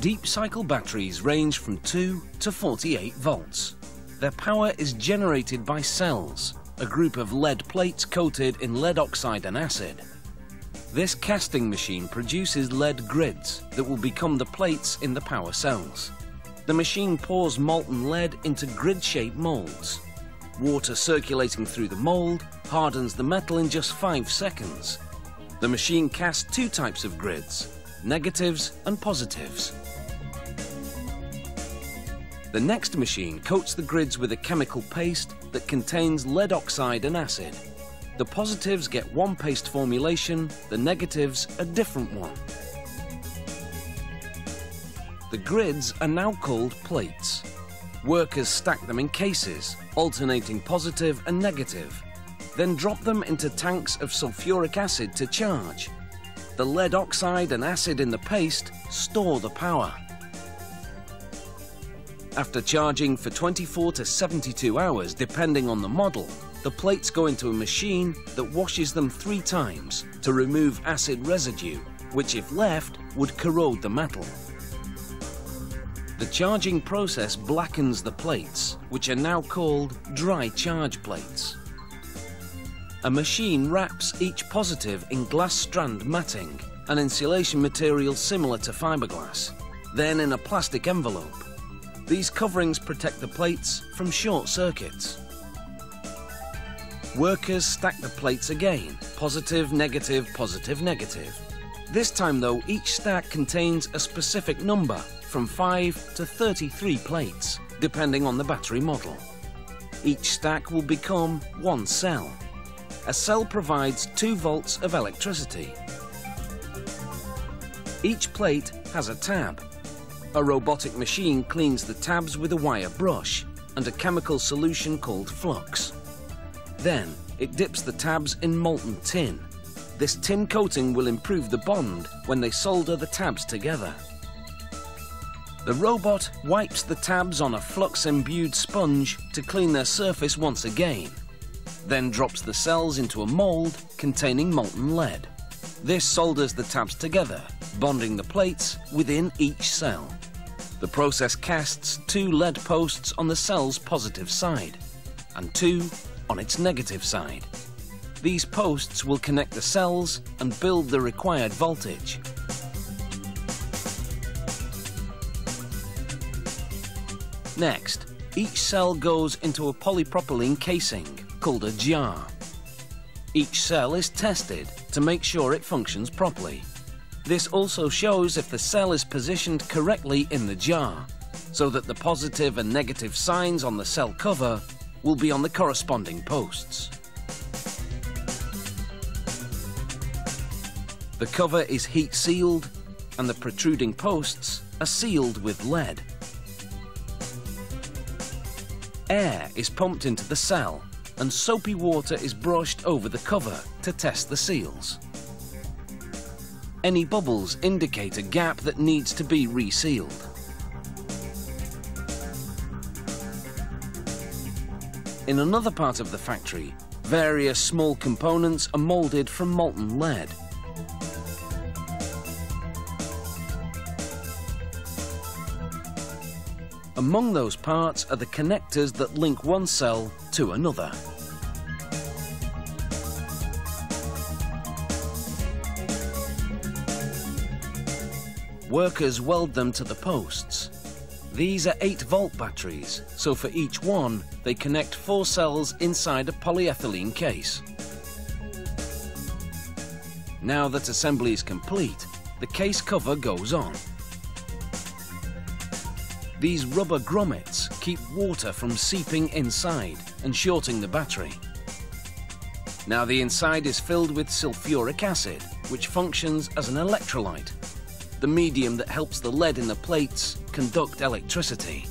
Deep cycle batteries range from 2 to 48 volts. Their power is generated by cells, a group of lead plates coated in lead oxide and acid. This casting machine produces lead grids that will become the plates in the power cells. The machine pours molten lead into grid-shaped molds. Water circulating through the mold hardens the metal in just five seconds. The machine casts two types of grids, negatives and positives. The next machine coats the grids with a chemical paste that contains lead oxide and acid. The positives get one paste formulation, the negatives a different one. The grids are now called plates. Workers stack them in cases, alternating positive and negative, then drop them into tanks of sulfuric acid to charge. The lead oxide and acid in the paste store the power. After charging for 24 to 72 hours, depending on the model, the plates go into a machine that washes them three times to remove acid residue, which if left, would corrode the metal. The charging process blackens the plates, which are now called dry charge plates. A machine wraps each positive in glass strand matting, an insulation material similar to fiberglass, then in a plastic envelope. These coverings protect the plates from short circuits. Workers stack the plates again, positive, negative, positive, negative. This time though, each stack contains a specific number, from 5 to 33 plates, depending on the battery model. Each stack will become one cell. A cell provides 2 volts of electricity. Each plate has a tab, a robotic machine cleans the tabs with a wire brush and a chemical solution called flux. Then, it dips the tabs in molten tin. This tin coating will improve the bond when they solder the tabs together. The robot wipes the tabs on a flux-imbued sponge to clean their surface once again, then drops the cells into a mold containing molten lead. This solders the tabs together, bonding the plates within each cell. The process casts two lead posts on the cell's positive side and two on its negative side. These posts will connect the cells and build the required voltage. Next, each cell goes into a polypropylene casing called a jar. Each cell is tested to make sure it functions properly. This also shows if the cell is positioned correctly in the jar, so that the positive and negative signs on the cell cover will be on the corresponding posts. The cover is heat sealed and the protruding posts are sealed with lead. Air is pumped into the cell and soapy water is brushed over the cover to test the seals. Any bubbles indicate a gap that needs to be resealed. In another part of the factory, various small components are moulded from molten lead. Among those parts are the connectors that link one cell to another. Workers weld them to the posts. These are 8 volt batteries, so for each one, they connect four cells inside a polyethylene case. Now that assembly is complete, the case cover goes on. These rubber grommets keep water from seeping inside and shorting the battery. Now the inside is filled with sulfuric acid, which functions as an electrolyte the medium that helps the lead in the plates conduct electricity.